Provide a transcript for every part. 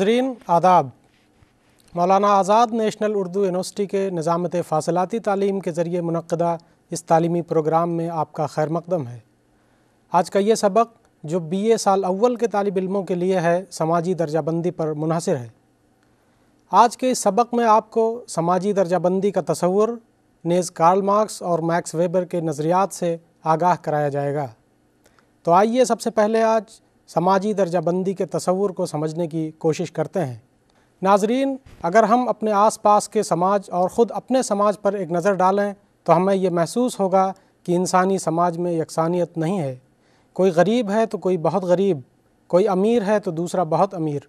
ناظرین، آداب۔ مولانا Azad national Urdu university کے نظامت فاصلاتی تعلیم کے ذریعے منعقدہ اس تعلیمی پروگرام میں آپ کا خیر مقدم ہے۔ آج کا یہ سبق جو بی اے سال اول کے طالب علموں کے لیے ہے، سماجی درجہ بندی پر منحصر ہے۔ آج کے اس سبق میں آپ کو سماجی درجہ بندی کا تصور، نیز کارل مارکس اور میکس ویبر کے نظریات سے آگاہ کرایا جائے گا۔ تو آئیے سب سے پہلے آج سماجی درجہ بندی کے تصور کو سمجھنے کی کوشش کرتے ہیں۔ ناظرین، اگر ہم اپنے آس پاس کے سماج اور خود اپنے سماج پر ایک نظر ڈالیں، تو ہمیں یہ محسوس ہوگا کہ انسانی سماج میں یکسانیت نہیں ہے۔ کوئی غریب ہے تو کوئی بہت غریب، کوئی امیر ہے تو دوسرا بہت امیر۔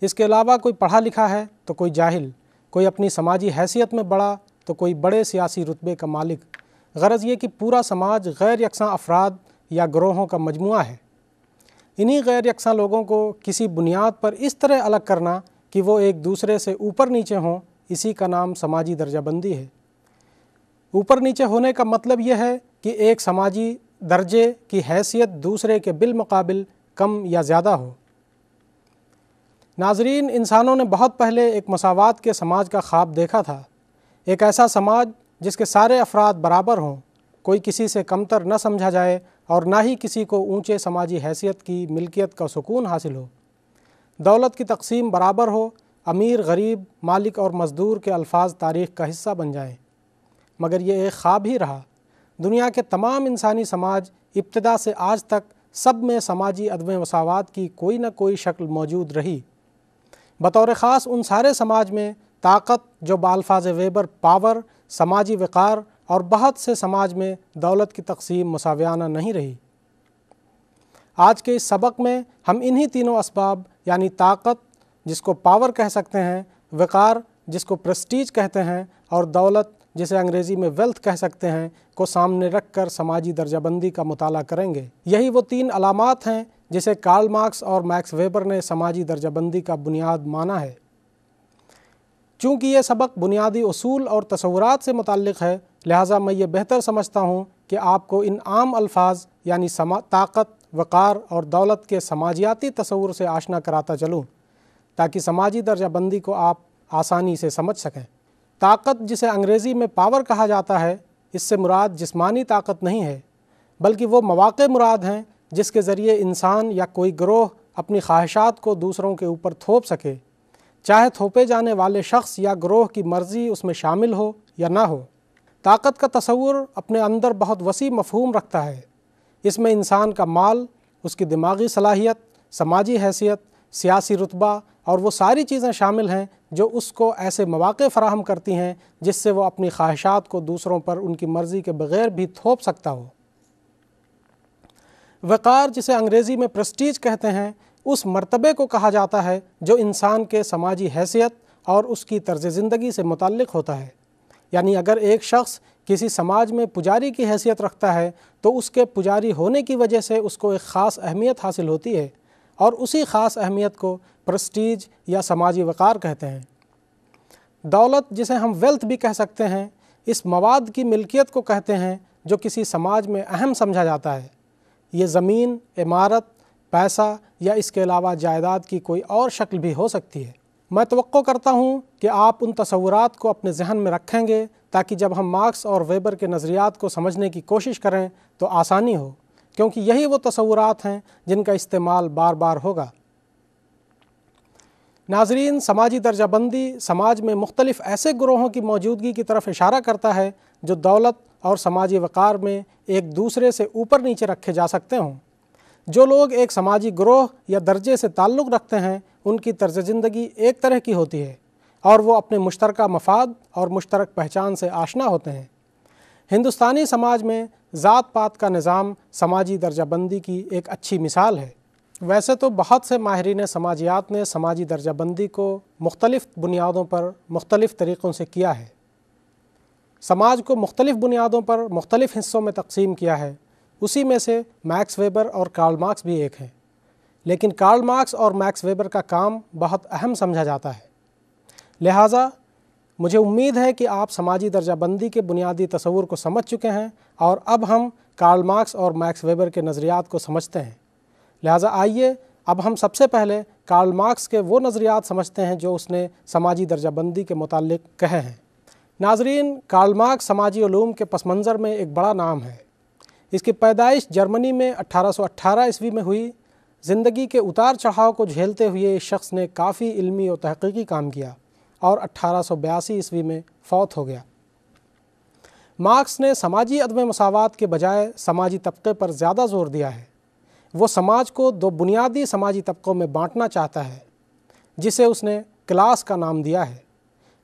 اس کے علاوہ کوئی پڑھا لکھا ہے تو کوئی جاہل۔ کوئی اپنی سماجی حیثیت میں بڑا تو کوئی بڑے سیاسی رتبے کا مالک۔ غرض یہ کہ پورا سماج غیر یکساں افراد یا گروہوں کا مجموعہ ہے۔ انہی غیر یکساں لوگوں کو کسی بنیاد پر اس طرح الگ کرنا کہ وہ ایک دوسرے سے اوپر نیچے ہوں، اسی کا نام سماجی درجہ بندی ہے۔ اوپر نیچے ہونے کا مطلب یہ ہے کہ ایک سماجی درجے کی حیثیت دوسرے کے بالمقابل کم یا زیادہ ہو۔ ناظرین، انسانوں نے بہت پہلے ایک مساوات کے سماج کا خواب دیکھا تھا۔ ایک ایسا سماج جس کے سارے افراد برابر ہوں، کوئی کسی سے کمتر نہ سمجھا جائے اور نہ ہی کسی کو اونچے سماجی حیثیت کی ملکیت کا سکون حاصل ہو۔ دولت کی تقسیم برابر ہو، امیر، غریب، مالک اور مزدور کے الفاظ تاریخ کا حصہ بن جائیں مگر یہ ایک خواب ہی رہا۔ دنیا کے تمام انسانی سماج ابتدا سے آج تک سب میں سماجی عدم مساوات کی کوئی نہ کوئی شکل موجود رہی۔ بطور خاص ان سارے سماج میں طاقت جو بالفاظ ویبر، پاور، سماجی وقار اور بہت سے سماج میں دولت کی تقسیم مساویانہ نہیں رہی۔ آج کے اس سبق میں ہم انہی تینوں اسباب یعنی طاقت، جس کو پاور کہہ سکتے ہیں، وقار، جس کو پرسٹیج کہتے ہیں، اور دولت، جسے انگریزی میں ویلتھ کہہ سکتے ہیں، کو سامنے رکھ کر سماجی درجہ بندی کا مطالعہ کریں گے۔ یہی وہ تین علامات ہیں جسے کارل مارکس اور میکس ویبر نے سماجی درجہ بندی کا بنیاد مانا ہے۔ چونکہ یہ سبق بنیادی اصول اور تصورات سے متعلق ہے، لہٰذا میں یہ بہتر سمجھتا ہوں کہ آپ کو ان عام الفاظ یعنی طاقت، وقار اور دولت کے سماجیاتی تصور سے آشنا کراتا چلوں، تاکہ سماجی درجہ بندی کو آپ آسانی سے سمجھ سکیں۔ طاقت جسے انگریزی میں پاور کہا جاتا ہے، اس سے مراد جسمانی طاقت نہیں ہے، بلکہ وہ مواقع مراد ہیں جس کے ذریعے انسان یا کوئی گروہ اپنی خواہشات کو دوسروں کے اوپر تھوپ سکے۔ چاہے تھوپے جانے والے شخص یا گروہ کی مرضی اس میں شامل ہو یا نہ ہو، طاقت کا تصور اپنے اندر بہت وسیع مفہوم رکھتا ہے۔ اس میں انسان کا مال، اس کی دماغی صلاحیت، سماجی حیثیت، سیاسی رتبہ اور وہ ساری چیزیں شامل ہیں جو اس کو ایسے مواقع فراہم کرتی ہیں جس سے وہ اپنی خواہشات کو دوسروں پر ان کی مرضی کے بغیر بھی تھوپ سکتا ہو۔ وقار، جسے انگریزی میں پرسٹیج کہتے ہیں اس مرتبے کو کہا جاتا ہے جو انسان کے سماجی حیثیت اور اس کی طرز زندگی سے متعلق ہوتا ہے۔ یعنی اگر ایک شخص کسی سماج میں پجاری کی حیثیت رکھتا ہے، تو اس کے پجاری ہونے کی وجہ سے اس کو ایک خاص اہمیت حاصل ہوتی ہے اور اسی خاص اہمیت کو پرسٹیج یا سماجی وقار کہتے ہیں۔ دولت جسے ہم ویلتھ بھی کہہ سکتے ہیں، اس مواد کی ملکیت کو کہتے ہیں جو کسی سماج میں اہم سمجھا جاتا ہے۔ یہ زمین، عمارت پیسہ یا اس کے علاوہ جائیداد کی کوئی اور شکل بھی ہو سکتی ہے۔ میں توقع کرتا ہوں کہ آپ ان تصورات کو اپنے ذہن میں رکھیں گے تاکہ جب ہم مارکس اور ویبر کے نظریات کو سمجھنے کی کوشش کریں تو آسانی ہو، کیونکہ یہی وہ تصورات ہیں جن کا استعمال بار بار ہوگا۔ ناظرین، سماجی درجہ بندی سماج میں مختلف ایسے گروہوں کی موجودگی کی طرف اشارہ کرتا ہے جو دولت اور سماجی وقار میں ایک دوسرے سے اوپر نیچے رکھے جا سکتے ہوں۔ جو لوگ ایک سماجی گروہ یا درجے سے تعلق رکھتے ہیں، ان کی طرز زندگی ایک طرح کی ہوتی ہے اور وہ اپنے مشترکہ مفاد اور مشترک پہچان سے آشنا ہوتے ہیں۔ ہندوستانی سماج میں ذات پات کا نظام سماجی درجہ بندی کی ایک اچھی مثال ہے۔ ویسے تو بہت سے ماہرین سماجیات نے سماجی درجہ بندی کو مختلف بنیادوں پر مختلف طریقوں سے کیا ہے۔ سماج کو مختلف بنیادوں پر مختلف حصوں میں تقسیم کیا ہے۔ اسی میں سے میکس ویبر اور کارل مارکس بھی ایک ہیں۔ لیکن کارل مارکس اور میکس ویبر کا کام بہت اہم سمجھا جاتا ہے۔ لہٰذا، مجھے امید ہے کہ آپ سماجی درجہ بندی کے بنیادی تصور کو سمجھ چکے ہیں اور اب ہم کارل مارکس اور میکس ویبر کے نظریات کو سمجھتے ہیں۔ لہٰذا، آئیے اب ہم سب سے پہلے کارل مارکس کے وہ نظریات سمجھتے ہیں جو اس نے سماجی درجہ بندی کے متعلق کہے ہیں۔ ناظرین، کارل مارکس سماجی علوم کے پس منظر میں ایک بڑا نام ہے۔ اس کی پیدائش جرمنی میں اٹھارہ سو اٹھارہ عیسوی میں ہوئی۔ زندگی کے اتار چڑھاؤ کو جھیلتے ہوئے اس شخص نے کافی علمی و تحقیقی کام کیا اور اٹھارہ سو بیاسی عیسوی میں فوت ہو گیا۔ مارکس نے سماجی عدم مساوات کے بجائے سماجی طبقے پر زیادہ زور دیا ہے۔ وہ سماج کو دو بنیادی سماجی طبقوں میں بانٹنا چاہتا ہے، جسے اس نے کلاس کا نام دیا ہے۔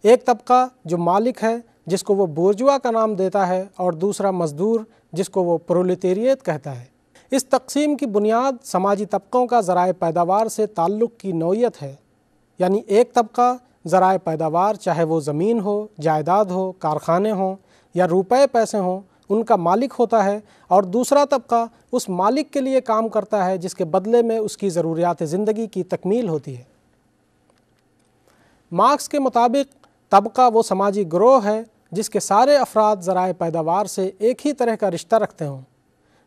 ایک طبقہ جو مالک ہے جس کو وہ بورجوا کا نام دیتا ہے اور دوسرا مزدور جس کو وہ پرولیتیریت کہتا ہے۔ اس تقسیم کی بنیاد سماجی طبقوں کا ذرائع پیداوار سے تعلق کی نوعیت ہے۔ یعنی ایک طبقہ ذرائع پیداوار چاہے وہ زمین ہو، جائیداد ہو، کارخانے ہوں یا روپے پیسے ہوں، ان کا مالک ہوتا ہے اور دوسرا طبقہ اس مالک کے لیے کام کرتا ہے جس کے بدلے میں اس کی ضروریات زندگی کی تکمیل ہوتی ہے۔ مارکس کے مطابق طبقہ وہ سماجی گروہ ہے جس کے سارے افراد ذرائع پیداوار سے ایک ہی طرح کا رشتہ رکھتے ہوں۔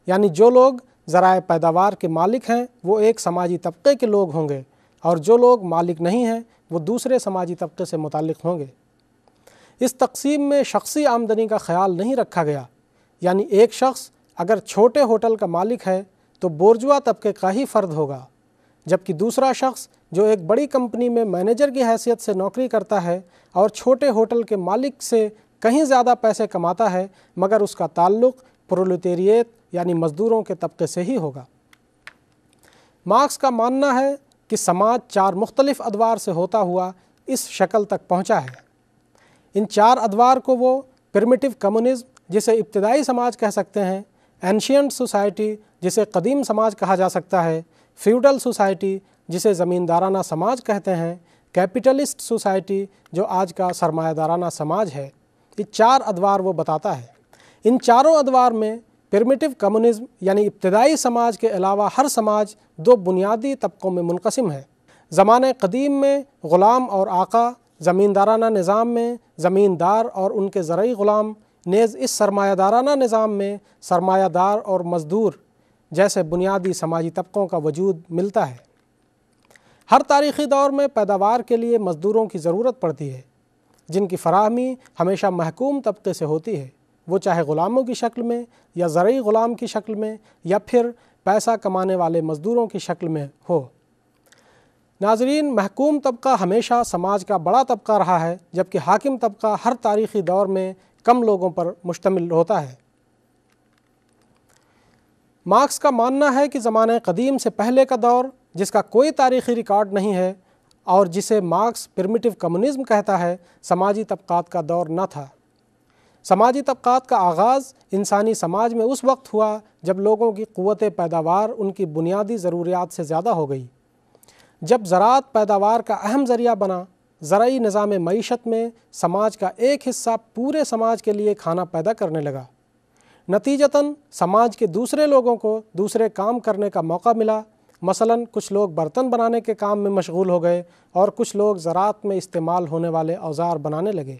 یعنی جو لوگ ذرائع پیداوار کے مالک ہیں، وہ ایک سماجی طبقے کے لوگ ہوں گے، اور جو لوگ مالک نہیں ہیں، وہ دوسرے سماجی طبقے سے متعلق ہوں گے۔ اس تقسیم میں شخصی آمدنی کا خیال نہیں رکھا گیا۔ یعنی ایک شخص اگر چھوٹے ہوٹل کا مالک ہے، تو بورجوا طبقے کا ہی فرد ہوگا۔ جبکہ دوسرا شخص جو ایک بڑی کمپنی میں مینیجر کی حیثیت سے نوکری کرتا ہے اور چھوٹے ہوٹل کے مالک سے کہیں زیادہ پیسے کماتا ہے، مگر اس کا تعلق پرولوتیریت یعنی مزدوروں کے طبقے سے ہی ہوگا۔ مارکس کا ماننا ہے کہ سماج چار مختلف ادوار سے ہوتا ہوا اس شکل تک پہنچا ہے۔ ان چار ادوار کو وہ پرمیٹیو کمیونزم جسے ابتدائی سماج کہہ سکتے ہیں اینشینٹ سوسائٹی جسے قدیم سماج کہا جا سکتا ہے فیوڈل سوسائٹی جسے زمیندارانہ سماج کہتے ہیں کیپٹلسٹ سوسائٹی جو آج کا سرمایہ دارانہ سماج ہے۔ یہ چار ادوار وہ بتاتا ہے۔ ان چاروں ادوار میں پرمیٹیو کمیونزم یعنی ابتدائی سماج کے علاوہ ہر سماج دو بنیادی طبقوں میں منقسم ہے۔ زمانہ قدیم میں غلام اور آقا، زمیندارانہ نظام میں زمیندار اور ان کے زرعی غلام، نیز اس سرمایہ دارانہ نظام میں سرمایہ دار اور مزدور، جیسے بنیادی سماجی طبقوں کا وجود ملتا ہے۔ ہر تاریخی دور میں پیداوار کے لیے مزدوروں کی ضرورت پڑتی ہے۔ جن کی فراہمی ہمیشہ محکوم طبقے سے ہوتی ہے۔ وہ چاہے غلاموں کی شکل میں یا زرعی غلام کی شکل میں یا پھر پیسہ کمانے والے مزدوروں کی شکل میں ہو۔ ناظرین، محکوم طبقہ ہمیشہ سماج کا بڑا طبقہ رہا ہے، جبکہ حاکم طبقہ ہر تاریخی دور میں کم لوگوں پر مشتمل ہوتا ہے۔ مارکس کا ماننا ہے کہ زمانہ قدیم سے پہلے کا دور، جس کا کوئی تاریخی ریکارڈ نہیں ہے اور جسے مارکس پرمیٹیو کمیونزم کہتا ہے، سماجی طبقات کا دور نہ تھا۔ سماجی طبقات کا آغاز انسانی سماج میں اس وقت ہوا جب لوگوں کی قوت پیداوار ان کی بنیادی ضروریات سے زیادہ ہو گئی۔ جب زراعت پیداوار کا اہم ذریعہ بنا، زرعی نظام معیشت میں سماج کا ایک حصہ پورے سماج کے لیے کھانا پیدا کرنے لگا۔ نتیجتاً، سماج کے دوسرے لوگوں کو دوسرے کام کرنے کا موقع ملا۔ مثلاً کچھ لوگ برتن بنانے کے کام میں مشغول ہو گئے اور کچھ لوگ زراعت میں استعمال ہونے والے اوزار بنانے لگے۔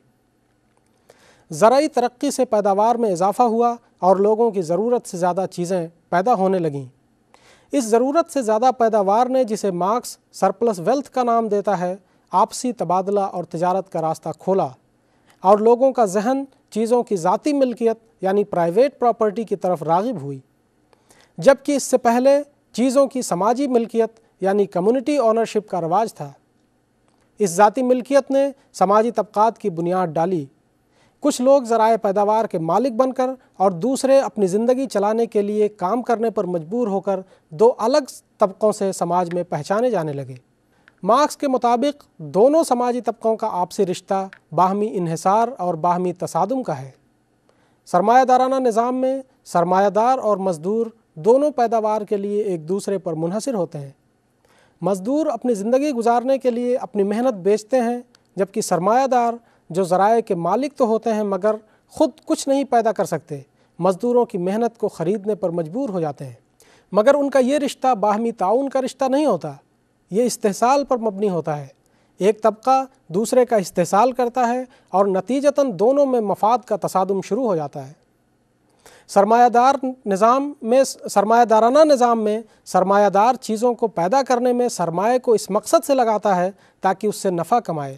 زرعی ترقی سے پیداوار میں اضافہ ہوا اور لوگوں کی ضرورت سے زیادہ چیزیں پیدا ہونے لگیں۔ اس ضرورت سے زیادہ پیداوار نے جسے مارکس سرپلس ویلتھ کا نام دیتا ہے، آپسی تبادلہ اور تجارت کا راستہ کھولا اور لوگوں کا ذہن چیزوں کی ذاتی ملکیت یعنی پرائیویٹ پراپرٹی کی طرف راغب ہوئی۔ جبکہ اس سے پہلے چیزوں کی سماجی ملکیت یعنی کمیونٹی آنرشپ کا رواج تھا۔ اس ذاتی ملکیت نے سماجی طبقات کی بنیاد ڈالی۔ کچھ لوگ ذرائع پیداوار کے مالک بن کر اور دوسرے اپنی زندگی چلانے کے لیے کام کرنے پر مجبور ہو کر دو الگ طبقوں سے سماج میں پہچانے جانے لگے۔ مارکس کے مطابق دونوں سماجی طبقوں کا آپسی رشتہ باہمی انحصار اور باہمی تصادم کا ہے۔ سرمایہ دارانہ نظام میں سرمایہ دار اور مزدور دونوں پیداوار کے لیے ایک دوسرے پر منحصر ہوتے ہیں۔ مزدور اپنی زندگی گزارنے کے لیے اپنی محنت بیچتے ہیں، جبکہ سرمایہ دار جو ذرائع کے مالک تو ہوتے ہیں مگر خود کچھ نہیں پیدا کر سکتے، مزدوروں کی محنت کو خریدنے پر مجبور ہو جاتے ہیں۔ مگر ان کا یہ رشتہ باہمی تعاون کا رشتہ نہیں ہوتا، یہ استحصال پر مبنی ہوتا ہے۔ ایک طبقہ دوسرے کا استحصال کرتا ہے اور نتیجتاً دونوں میں مفاد کا تصادم شروع ہو جاتا ہے۔ سرمایہ دار نظام میں سرمایہ دارانہ نظام میں سرمایہ دار چیزوں کو پیدا کرنے میں سرمایہ کو اس مقصد سے لگاتا ہے تاکہ اس سے نفع کمائے۔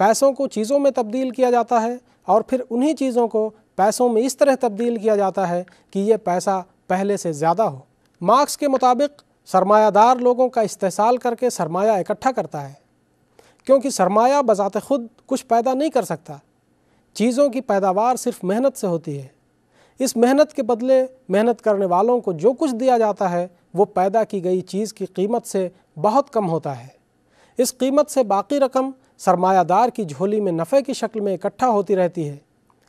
پیسوں کو چیزوں میں تبدیل کیا جاتا ہے اور پھر انہی چیزوں کو پیسوں میں اس طرح تبدیل کیا جاتا ہے کہ یہ پیسہ پہلے سے زیادہ ہو۔ مارکس کے مطابق سرمایہ دار لوگوں کا استحصال کر کے سرمایہ اکٹھا کرتا ہے، کیونکہ سرمایہ بذات خود کچھ پیدا نہیں کر سکتا۔ چیزوں کی پیداوار صرف محنت سے ہوتی ہے۔ اس محنت کے بدلے محنت کرنے والوں کو جو کچھ دیا جاتا ہے، وہ پیدا کی گئی چیز کی قیمت سے بہت کم ہوتا ہے۔ اس قیمت سے باقی رقم سرمایہ دار کی جھولی میں نفع کی شکل میں اکٹھا ہوتی رہتی ہے۔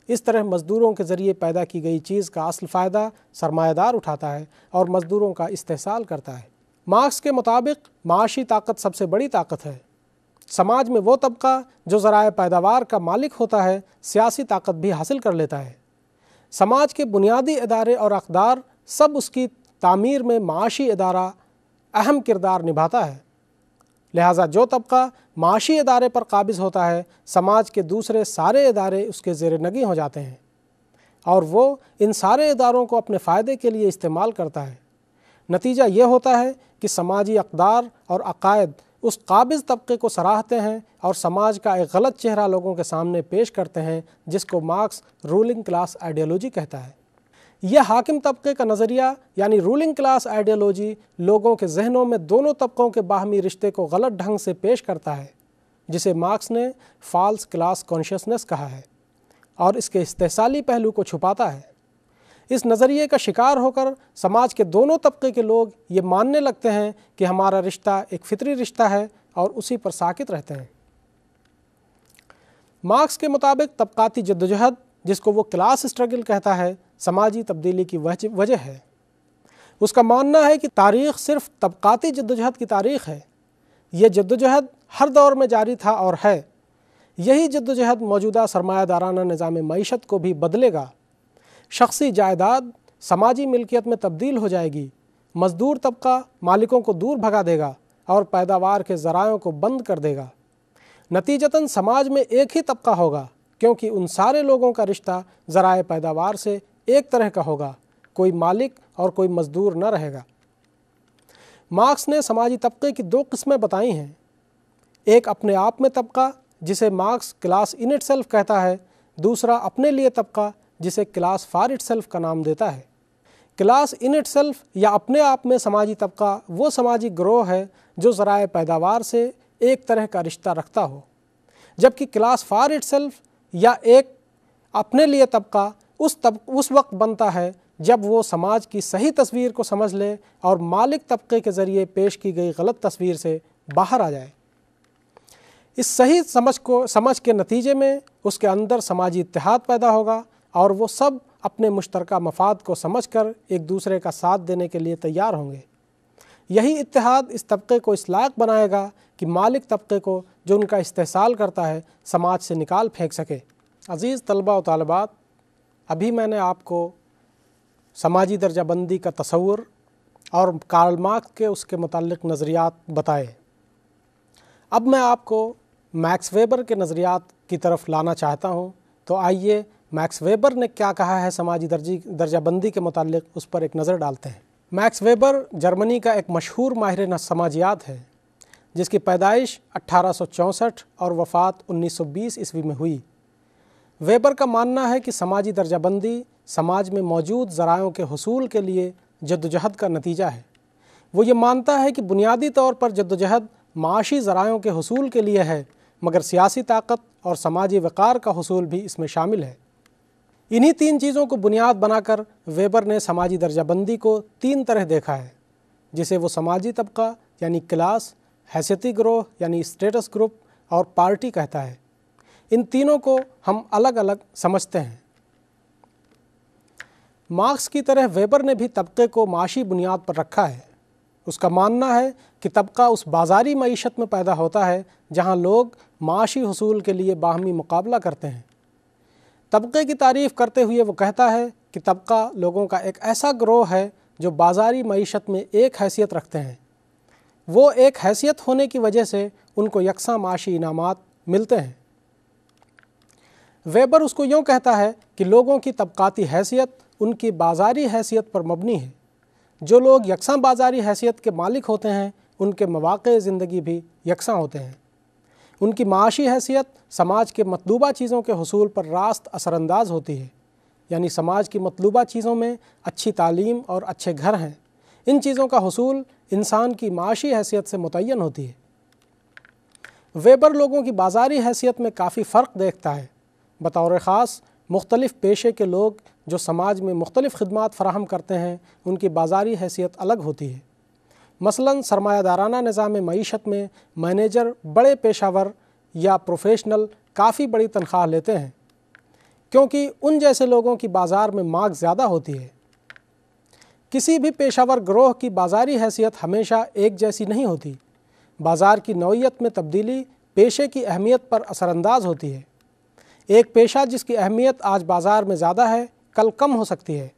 اس طرح مزدوروں کے ذریعے پیدا کی گئی چیز کا اصل فائدہ سرمایہ دار اٹھاتا ہے اور مزدوروں کا استحصال کرتا ہے۔ مارکس کے مطابق، معاشی طاقت سب سے بڑی طاقت ہے۔ سماج میں وہ طبقہ جو ذرائع پیداوار کا مالک ہوتا ہے، سیاسی طاقت بھی حاصل کر لیتا ہے۔ سماج کے بنیادی ادارے اور اقدار سب اس کی تعمیر میں معاشی ادارہ اہم کردار نبھاتا ہے۔ لہٰذا جو طبقہ معاشی ادارے پر قابض ہوتا ہے، سماج کے دوسرے سارے ادارے اس کے زیر نگی ہو جاتے ہیں۔ اور وہ ان سارے اداروں کو اپنے فائدے کے لیے استعمال کرتا ہے۔ نتیجہ یہ ہوتا ہے کہ سماجی اقدار اور عقائد اس قابض طبقے کو سراہتے ہیں اور سماج کا ایک غلط چہرہ لوگوں کے سامنے پیش کرتے ہیں، جس کو مارکس رولنگ کلاس آئیڈیالوجی کہتا ہے۔ یہ حاکم طبقے کا نظریہ یعنی رولنگ کلاس آئیڈیالوجی، لوگوں کے ذہنوں میں دونوں طبقوں کے باہمی رشتے کو غلط ڈھنگ سے پیش کرتا ہے، جسے مارکس نے فالس کلاس کانشیسنس کہا ہے اور اس کے استحصالی پہلو کو چھپاتا ہے۔ اس نظریے کا شکار ہو کر سماج کے دونوں طبقے کے لوگ یہ ماننے لگتے ہیں کہ ہمارا رشتہ ایک فطری رشتہ ہے اور اسی پر ساکت رہتے ہیں۔ مارکس کے مطابق طبقاتی جدوجہد، جس کو وہ کلاس اسٹرگل کہتا ہے، سماجی تبدیلی کی وجہ ہے۔ اس کا ماننا ہے کہ تاریخ صرف طبقاتی جدوجہد کی تاریخ ہے۔ یہ جدوجہد ہر دور میں جاری تھا اور ہے۔ یہی جدوجہد موجودہ سرمایہ دارانہ نظام معیشت کو بھی بدلے گا۔ شخصی جائیداد سماجی ملکیت میں تبدیل ہو جائے گی۔ مزدور طبقہ مالکوں کو دور بھگا دے گا اور پیداوار کے ذرائعوں کو بند کر دے گا۔ نتیجتاً سماج میں ایک ہی طبقہ ہوگا، کیونکہ ان سارے لوگوں کا رشتہ ذرائع پیداوار سے ایک طرح کا ہوگا۔ کوئی مالک اور کوئی مزدور نہ رہے گا۔ مارکس نے سماجی طبقے کی دو قسمیں بتائی ہیں۔ ایک اپنے آپ میں طبقہ، جسے مارکس کلاس انٹ سیلف کہتا ہے، دوسرا اپنے لیے طبقہ جسے کلاس فار اٹ سیلف کا نام دیتا ہے۔ کلاس ان اٹ سیلف یا اپنے آپ میں سماجی طبقہ، وہ سماجی گروہ ہے جو ذرائع پیداوار سے ایک طرح کا رشتہ رکھتا ہو۔ جبکہ کلاس فار اٹ سیلف یا ایک اپنے لیے طبقہ، اس طب، اس وقت بنتا ہے جب وہ سماج کی صحیح تصویر کو سمجھ لے اور مالک طبقے کے ذریعے پیش کی گئی غلط تصویر سے باہر آ جائے۔ اس صحیح سمجھ کو، سمجھ کے نتیجے میں اس کے اندر سماجی اتحاد پیدا ہوگا۔ اور وہ سب اپنے مشترکہ مفاد کو سمجھ کر ایک دوسرے کا ساتھ دینے کے لیے تیار ہوں گے۔ یہی اتحاد اس طبقے کو اس لائق بنائے گا کہ مالک طبقے کو جو ان کا استحصال کرتا ہے، سماج سے نکال پھینک سکے۔ عزیز طلبہ و طالبات، ابھی میں نے آپ کو سماجی درجہ بندی کا تصور اور کارل مارکس کے اس کے متعلق نظریات بتائے۔ اب میں آپ کو میکس ویبر کے نظریات کی طرف لانا چاہتا ہوں۔ تو آئیے میکس ویبر نے کیا کہا ہے سماجی درجی درجہ بندی کے متعلق؟ اس پر ایک نظر ڈالتے ہیں۔ میکس ویبر جرمنی کا ایک مشہور ماہر سماجیات ہے، جس کی پیدائش اٹھارہ سو چونسٹھ اور وفات انیس سو بیس عیسوی میں ہوئی۔ ویبر کا ماننا ہے کہ سماجی درجہ بندی سماج میں موجود ذرائعوں کے حصول کے لیے جدوجہد کا نتیجہ ہے۔ وہ یہ مانتا ہے کہ بنیادی طور پر جدوجہد معاشی ذرائعوں کے حصول کے لیے ہے، مگر سیاسی طاقت اور سماجی وقار کا حصول بھی اس میں شامل ہے۔ انہی تین چیزوں کو بنیاد بنا کر ویبر نے سماجی درجہ بندی کو تین طرح دیکھا ہے، جسے وہ سماجی طبقہ یعنی کلاس، حیثیتی گروہ یعنی اسٹیٹس گروپ اور پارٹی کہتا ہے۔ ان تینوں کو ہم الگ الگ سمجھتے ہیں۔ مارکس کی طرح ویبر نے بھی طبقے کو معاشی بنیاد پر رکھا ہے۔ اس کا ماننا ہے کہ طبقہ اس بازاری معیشت میں پیدا ہوتا ہے جہاں لوگ معاشی حصول کے لیے باہمی مقابلہ کرتے ہیں۔ طبقے کی تعریف کرتے ہوئے وہ کہتا ہے کہ طبقہ لوگوں کا ایک ایسا گروہ ہے جو بازاری معیشت میں ایک حیثیت رکھتے ہیں۔ وہ ایک حیثیت ہونے کی وجہ سے ان کو یکساں معاشی انعامات ملتے ہیں۔ ویبر اس کو یوں کہتا ہے کہ لوگوں کی طبقاتی حیثیت ان کی بازاری حیثیت پر مبنی ہے۔ جو لوگ یکساں بازاری حیثیت کے مالک ہوتے ہیں، ان کے مواقع زندگی بھی یکساں ہوتے ہیں۔ ان کی معاشی حیثیت سماج کے مطلوبہ چیزوں کے حصول پر راست اثر انداز ہوتی ہے۔ یعنی سماج کی مطلوبہ چیزوں میں اچھی تعلیم اور اچھے گھر ہیں۔ ان چیزوں کا حصول انسان کی معاشی حیثیت سے متعین ہوتی ہے۔ ویبر لوگوں کی بازاری حیثیت میں کافی فرق دیکھتا ہے۔ بطور خاص، مختلف پیشے کے لوگ جو سماج میں مختلف خدمات فراہم کرتے ہیں، ان کی بازاری حیثیت الگ ہوتی ہے۔ مثلا سرمایہ دارانہ نظام معیشت میں مینیجر بڑے پیشہ ور یا پروفیشنل کافی بڑی تنخواہ لیتے ہیں، کیونکہ ان جیسے لوگوں کی بازار میں مانگ زیادہ ہوتی ہے۔ کسی بھی پیشہ ور گروہ کی بازاری حیثیت ہمیشہ ایک جیسی نہیں ہوتی۔ بازار کی نوعیت میں تبدیلی پیشے کی اہمیت پر اثر انداز ہوتی ہے۔ ایک پیشہ جس کی اہمیت آج بازار میں زیادہ ہے، کل کم ہو سکتی ہے۔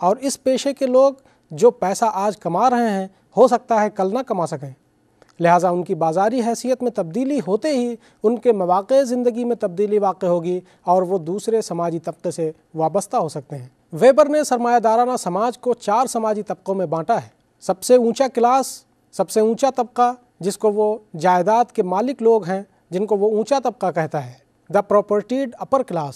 اور اس پیشے کے لوگ جو پیسہ آج کما رہے ہیں ہو سکتا ہے کل نہ کما سکیں۔ لہٰذا ان کی بازاری حیثیت میں تبدیلی ہوتے ہی ان کے مواقع زندگی میں تبدیلی واقع ہوگی اور وہ دوسرے سماجی طبقے سے وابستہ ہو سکتے ہیں۔ ویبر نے سرمایہ دارانہ سماج کو چار سماجی طبقوں میں بانٹا ہے۔ سب سے اونچا کلاس، سب سے اونچا طبقہ، جس کو وہ جائیداد کے مالک لوگ ہیں، جن کو وہ اونچا طبقہ کہتا ہے۔ دا پراپرٹیڈ اپر کلاس،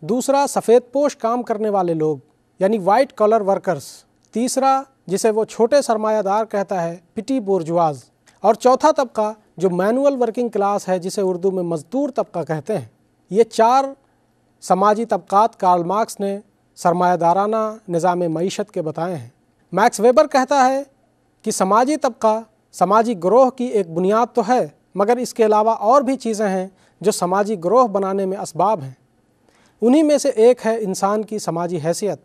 دوسرا سفید پوش کام کرنے والے لوگ یعنی وائٹ کالر ورکرز، تیسرا جسے وہ چھوٹے سرمایہ دار کہتا ہے، پٹی بورجواز۔ اور چوتھا طبقہ، جو مینول ورکنگ کلاس ہے، جسے اردو میں مزدور طبقہ کہتے ہیں۔ یہ چار سماجی طبقات کارل مارکس نے سرمایہ دارانہ نظام معیشت کے بتائے ہیں۔ میکس ویبر کہتا ہے کہ سماجی طبقہ سماجی گروہ کی ایک بنیاد تو ہے، مگر اس کے علاوہ اور بھی چیزیں ہیں جو سماجی گروہ بنانے میں اسباب ہیں۔ انہی میں سے ایک ہے انسان کی سماجی حیثیت۔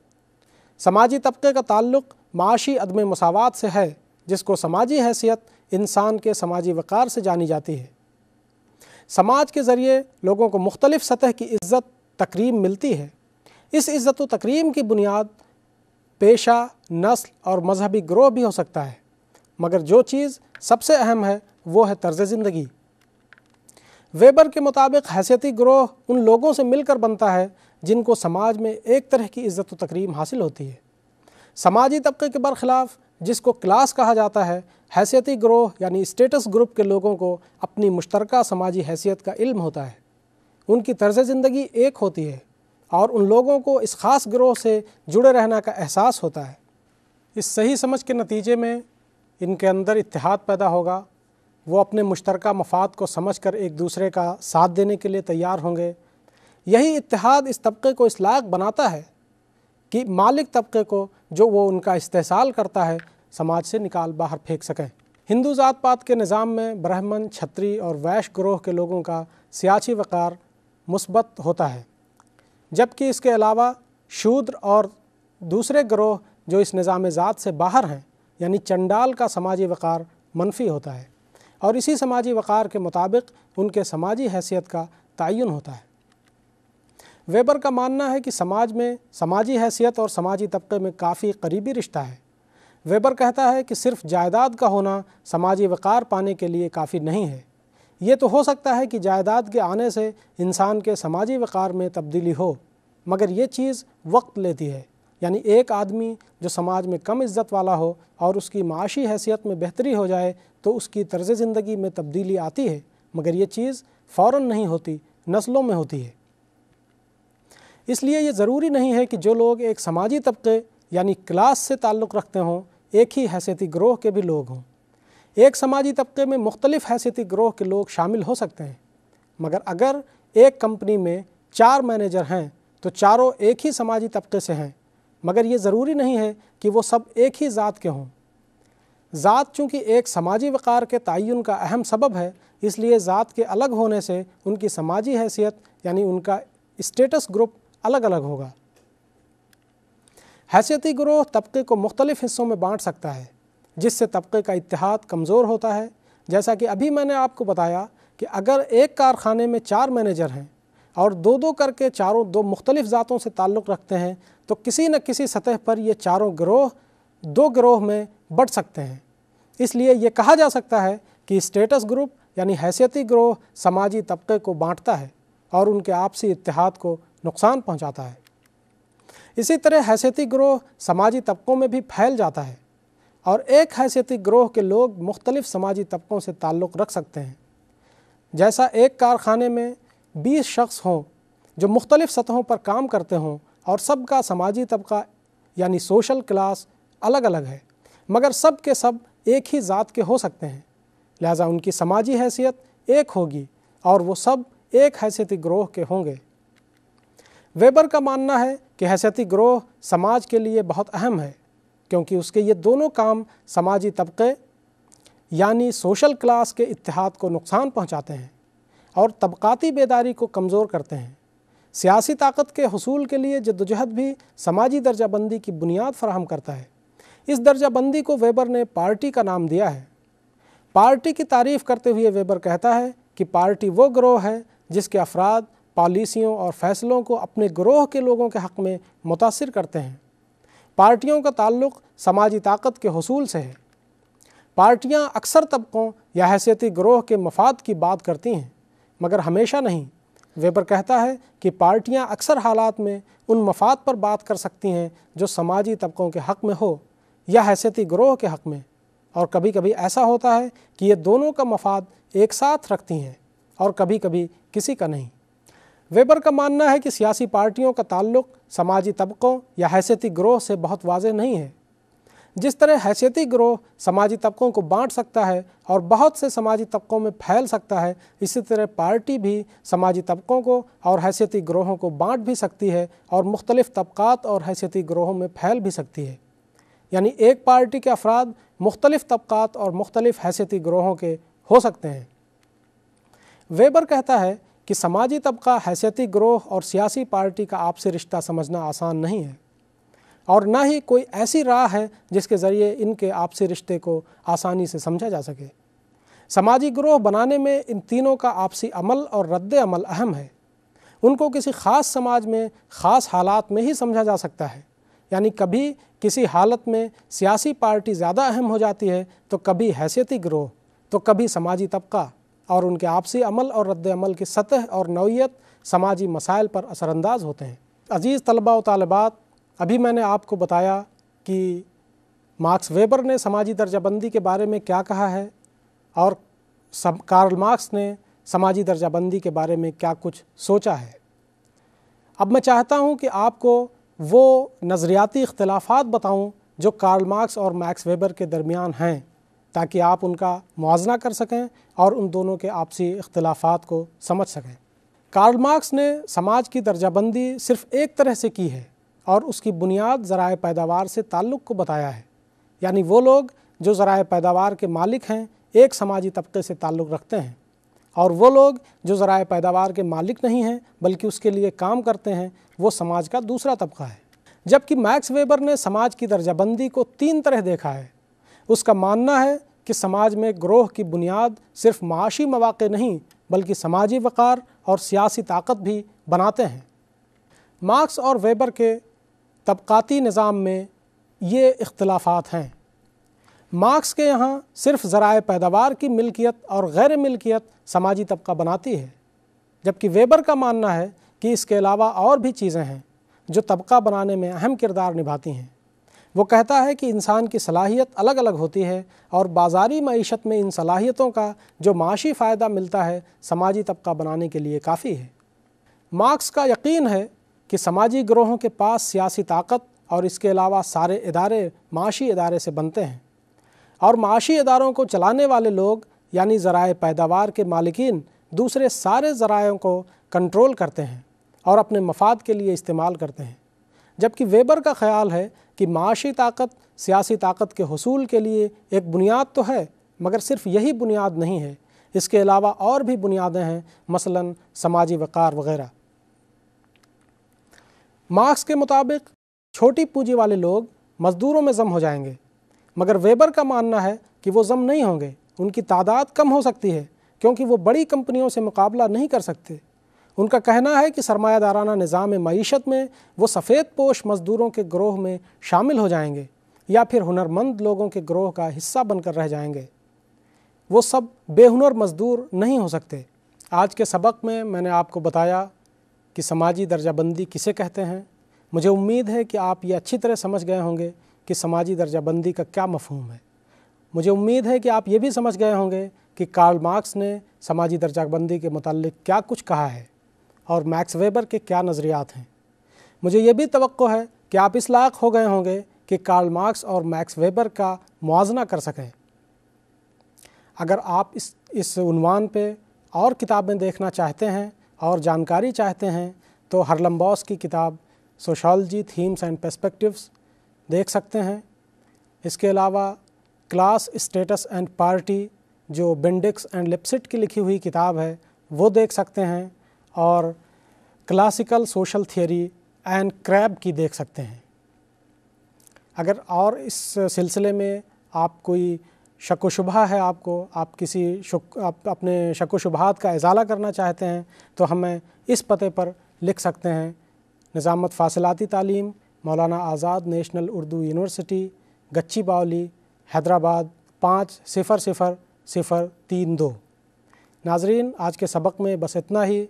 سماجی طبقے کا تعلق معاشی عدم مساوات سے ہے، جس کو سماجی حیثیت انسان کے سماجی وقار سے جانی جاتی ہے۔ سماج کے ذریعے لوگوں کو مختلف سطح کی عزت تقریم ملتی ہے۔ اس عزت و تقریم کی بنیاد پیشہ، نسل اور مذہبی گروہ بھی ہو سکتا ہے۔ مگر جو چیز سب سے اہم ہے، وہ ہے طرز زندگی۔ ویبر کے مطابق حیثیتی گروہ ان لوگوں سے مل کر بنتا ہے، جن کو سماج میں ایک طرح کی عزت و تقریم حاصل ہوتی ہے۔ سماجی طبقے کے برخلاف جس کو کلاس کہا جاتا ہے، حیثیتی گروہ یعنی اسٹیٹس گروپ کے لوگوں کو اپنی مشترکہ سماجی حیثیت کا علم ہوتا ہے۔ ان کی طرز زندگی ایک ہوتی ہے اور ان لوگوں کو اس خاص گروہ سے جڑے رہنا کا احساس ہوتا ہے۔ اس صحیح سمجھ کے نتیجے میں ان کے اندر اتحاد پیدا ہوگا۔ وہ اپنے مشترکہ مفاد کو سمجھ کر ایک دوسرے کا ساتھ دینے کے لیے تیار ہوں گے۔ یہی اتحاد اس طبقے کو اس لائق بناتا ہے۔ کہ مالک طبقے کو جو وہ ان کا استحصال کرتا ہے، سماج سے نکال باہر پھینک سکیں۔ ہندو ذات پات کے نظام میں برہمن، چھتری اور ویش گروہ کے لوگوں کا سیاسی وقار مثبت ہوتا ہے۔ جبکہ اس کے علاوہ شودر اور دوسرے گروہ جو اس نظام ذات سے باہر ہیں یعنی چنڈال کا سماجی وقار منفی ہوتا ہے اور اسی سماجی وقار کے مطابق ان کے سماجی حیثیت کا تعین ہوتا ہے۔ ویبر کا ماننا ہے کہ سماج میں سماجی حیثیت اور سماجی طبقے میں کافی قریبی رشتہ ہے۔ ویبر کہتا ہے کہ صرف جائیداد کا ہونا سماجی وقار پانے کے لیے کافی نہیں ہے۔ یہ تو ہو سکتا ہے کہ جائیداد کے آنے سے انسان کے سماجی وقار میں تبدیلی ہو، مگر یہ چیز وقت لیتی ہے۔ یعنی ایک آدمی جو سماج میں کم عزت والا ہو اور اس کی معاشی حیثیت میں بہتری ہو جائے تو اس کی طرز زندگی میں تبدیلی آتی ہے، مگر یہ چیز فوراً نہیں ہوتی، نسلوں میں ہوتی ہے۔ اس لیے یہ ضروری نہیں ہے کہ جو لوگ ایک سماجی طبقے یعنی کلاس سے تعلق رکھتے ہوں، ایک ہی حیثیتی گروہ کے بھی لوگ ہوں۔ ایک سماجی طبقے میں مختلف حیثیتی گروہ کے لوگ شامل ہو سکتے ہیں، مگر اگر ایک کمپنی میں چار مینیجر ہیں تو چاروں ایک ہی سماجی طبقے سے ہیں۔ مگر یہ ضروری نہیں ہے کہ وہ سب ایک ہی ذات کے ہوں۔ ذات چونکہ ایک سماجی وقار کے تعین کا اہم سبب ہے، اس لیے ذات کے الگ ہونے سے ان کی سماجی حیثیت یعنی ان کا اسٹیٹس گروپ الگ الگ ہوگا۔ حیثیتی گروہ طبقے کو مختلف حصوں میں بانٹ سکتا ہے، جس سے طبقے کا اتحاد کمزور ہوتا ہے۔ جیسا کہ ابھی میں نے آپ کو بتایا کہ اگر ایک کارخانے میں چار مینیجر ہیں اور دو دو کر کے چاروں دو مختلف ذاتوں سے تعلق رکھتے ہیں، تو کسی نہ کسی سطح پر یہ چاروں گروہ دو گروہ میں بڑھ سکتے ہیں۔ اس لیے یہ کہا جا سکتا ہے کہ اسٹیٹس گروپ یعنی حیثیتی گروہ سماجی طبقے کو بانٹتا ہے اور ان کے آپسی اتحاد کو نقصان پہنچاتا ہے۔ اسی طرح حیثیتی گروہ سماجی طبقوں میں بھی پھیل جاتا ہے اور ایک حیثیتی گروہ کے لوگ مختلف سماجی طبقوں سے تعلق رکھ سکتے ہیں۔ جیسا ایک کارخانے میں بیس شخص ہوں جو مختلف سطحوں پر کام کرتے ہوں اور سب کا سماجی طبقہ یعنی سوشل کلاس الگ الگ ہے، مگر سب کے سب ایک ہی ذات کے ہو سکتے ہیں۔ لہٰذا ان کی سماجی حیثیت ایک ہوگی اور وہ سب ایک حیثیتی گروہ کے ہوں گے۔ ویبر کا ماننا ہے کہ حیثیتی گروہ سماج کے لیے بہت اہم ہے، کیونکہ اس کے یہ دونوں کام سماجی طبقے یعنی سوشل کلاس کے اتحاد کو نقصان پہنچاتے ہیں اور طبقاتی بیداری کو کمزور کرتے ہیں۔ سیاسی طاقت کے حصول کے لیے جدوجہد بھی سماجی درجہ بندی کی بنیاد فراہم کرتا ہے۔ اس درجہ بندی کو ویبر نے پارٹی کا نام دیا ہے۔ پارٹی کی تعریف کرتے ہوئے ویبر کہتا ہے کہ پارٹی وہ گروہ ہے جس کے افراد پالیسیوں اور فیصلوں کو اپنے گروہ کے لوگوں کے حق میں متاثر کرتے ہیں۔ پارٹیوں کا تعلق سماجی طاقت کے حصول سے ہے۔ پارٹیاں اکثر طبقوں یا حیثیتی گروہ کے مفاد کی بات کرتی ہیں، مگر ہمیشہ نہیں۔ ویبر کہتا ہے کہ پارٹیاں اکثر حالات میں ان مفاد پر بات کر سکتی ہیں جو سماجی طبقوں کے حق میں ہو یا حیثیتی گروہ کے حق میں۔ اور کبھی کبھی ایسا ہوتا ہے کہ یہ دونوں کا مفاد ایک ساتھ رکھتی ہیں اور کبھی کبھی کسی کا نہیں۔ ویبر کا ماننا ہے کہ سیاسی پارٹیوں کا تعلق سماجی طبقوں یا حیثیتی گروہ سے بہت واضح نہیں ہے۔ جس طرح حیثیتی گروہ سماجی طبقوں کو بانٹ سکتا ہے اور بہت سے سماجی طبقوں میں پھیل سکتا ہے، اسی طرح پارٹی بھی سماجی طبقوں کو اور حیثیتی گروہوں کو بانٹ بھی سکتی ہے اور مختلف طبقات اور حیثیتی گروہوں میں پھیل بھی سکتی ہے۔ یعنی ایک پارٹی کے افراد مختلف طبقات اور مختلف حیثیتی گروہوں کے ہو سکتے ہیں۔ ویبر کہتا ہے کہ سماجی طبقہ حیثیتی گروہ اور سیاسی پارٹی کا آپسی رشتہ سمجھنا آسان نہیں ہے اور نہ ہی کوئی ایسی راہ ہے جس کے ذریعے ان کے آپسی رشتے کو آسانی سے سمجھا جا سکے۔ سماجی گروہ بنانے میں ان تینوں کا آپسی عمل اور رد عمل اہم ہے۔ ان کو کسی خاص سماج میں خاص حالات میں ہی سمجھا جا سکتا ہے۔ یعنی کبھی کسی حالت میں سیاسی پارٹی زیادہ اہم ہو جاتی ہے تو کبھی حیثیتی گروہ، تو کبھی سماجی طبقہ۔ اور ان کے آپسی عمل اور رد عمل کی سطح اور نوعیت سماجی مسائل پر اثر انداز ہوتے ہیں۔ عزیز طلبہ و طالبات، ابھی میں نے آپ کو بتایا کہ مارکس ویبر نے سماجی درجہ بندی کے بارے میں کیا کہا ہے اور سب کارل مارکس نے سماجی درجہ بندی کے بارے میں کیا کچھ سوچا ہے۔ اب میں چاہتا ہوں کہ آپ کو وہ نظریاتی اختلافات بتاؤں جو کارل مارکس اور میکس ویبر کے درمیان ہیں۔ تاکہ آپ ان کا موازنہ کر سکیں اور ان دونوں کے آپسی اختلافات کو سمجھ سکیں۔ کارل مارکس نے سماج کی درجہ بندی صرف ایک طرح سے کی ہے اور اس کی بنیاد ذرائع پیداوار سے تعلق کو بتایا ہے۔ یعنی وہ لوگ جو ذرائع پیداوار کے مالک ہیں، ایک سماجی طبقے سے تعلق رکھتے ہیں۔ اور وہ لوگ جو ذرائع پیداوار کے مالک نہیں ہیں، بلکہ اس کے لیے کام کرتے ہیں، وہ سماج کا دوسرا طبقہ ہے۔ جبکہ میکس ویبر نے سماج کی درجہ بندی کو تین طرح دیکھا ہے۔ اس کا ماننا ہے کہ سماج میں گروہ کی بنیاد صرف معاشی مواقع نہیں بلکہ سماجی وقار اور سیاسی طاقت بھی بناتے ہیں۔ مارکس اور ویبر کے طبقاتی نظام میں یہ اختلافات ہیں۔ مارکس کے یہاں صرف ذرائع پیداوار کی ملکیت اور غیر ملکیت سماجی طبقہ بناتی ہے، جبکہ ویبر کا ماننا ہے کہ اس کے علاوہ اور بھی چیزیں ہیں جو طبقہ بنانے میں اہم کردار نبھاتی ہیں۔ وہ کہتا ہے کہ انسان کی صلاحیت الگ الگ ہوتی ہے اور بازاری معیشت میں ان صلاحیتوں کا جو معاشی فائدہ ملتا ہے، سماجی طبقہ بنانے کے لیے کافی ہے۔ مارکس کا یقین ہے کہ سماجی گروہوں کے پاس سیاسی طاقت اور اس کے علاوہ سارے ادارے معاشی ادارے سے بنتے ہیں۔ اور معاشی اداروں کو چلانے والے لوگ یعنی ذرائع پیداوار کے مالکین، دوسرے سارے ذرائعوں کو کنٹرول کرتے ہیں اور اپنے مفاد کے لیے استعمال کرتے ہیں۔ جبکہ ویبر کا خیال ہے کہ معاشی طاقت سیاسی طاقت کے حصول کے لیے ایک بنیاد تو ہے، مگر صرف یہی بنیاد نہیں ہے۔ اس کے علاوہ اور بھی بنیادیں ہیں، مثلا سماجی وقار وغیرہ۔ مارکس کے مطابق چھوٹی پونجی والے لوگ مزدوروں میں ضم ہو جائیں گے، مگر ویبر کا ماننا ہے کہ وہ ضم نہیں ہوں گے۔ ان کی تعداد کم ہو سکتی ہے، کیونکہ وہ بڑی کمپنیوں سے مقابلہ نہیں کر سکتے۔ ان کا کہنا ہے کہ سرمایہ دارانہ نظام معیشت میں وہ سفید پوش مزدوروں کے گروہ میں شامل ہو جائیں گے یا پھر ہنرمند لوگوں کے گروہ کا حصہ بن کر رہ جائیں گے۔ وہ سب بے ہنر مزدور نہیں ہو سکتے۔ آج کے سبق میں میں نے آپ کو بتایا کہ سماجی درجہ بندی کسے کہتے ہیں۔ مجھے امید ہے کہ آپ یہ اچھی طرح سمجھ گئے ہوں گے کہ سماجی درجہ بندی کا کیا مفہوم ہے۔ مجھے امید ہے کہ آپ یہ بھی سمجھ گئے ہوں گے کہ کارل مارکس نے سماجی درجہ بندی کے متعلق کیا کچھ کہا ہے۔ اور میکس ویبر کے کیا نظریات ہیں؟ مجھے یہ بھی توقع ہے کہ آپ اس لائق ہو گئے ہوں گے کہ کارل مارکس اور میکس ویبر کا موازنہ کر سکیں۔ اگر آپ اس اس عنوان پہ اور کتابیں دیکھنا چاہتے ہیں اور جانکاری چاہتے ہیں، تو ہرلم باس کی کتاب سوشالوجی تھیمس اینڈ پرسپیکٹیوز دیکھ سکتے ہیں۔ اس کے علاوہ کلاس اسٹیٹس اینڈ پارٹی جو بینڈکس اینڈ لپسٹ کی لکھی ہوئی کتاب ہے، وہ دیکھ سکتے ہیں۔ اور کلاسیکل سوشل تھیوری اینڈ کریب کی دیکھ سکتے ہیں۔ اگر اور اس سلسلے میں آپ کوئی شک و شبہ ہے، آپ کو، آپ کسی شک، آپ اپنے شک و شبہات کا ازالہ کرنا چاہتے ہیں، تو ہمیں اس پتے پر لکھ سکتے ہیں۔ نظامت فاصلاتی تعلیم، Maulana Azad national Urdu university گچی Baoule Hyderabad پانچ صفر صفر صفر تین دو۔ ناظرین، آج کے سبق میں بس اتنا ہی۔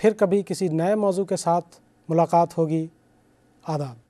پھر کبھی کسی نئے موضوع کے ساتھ ملاقات ہوگی. آداب.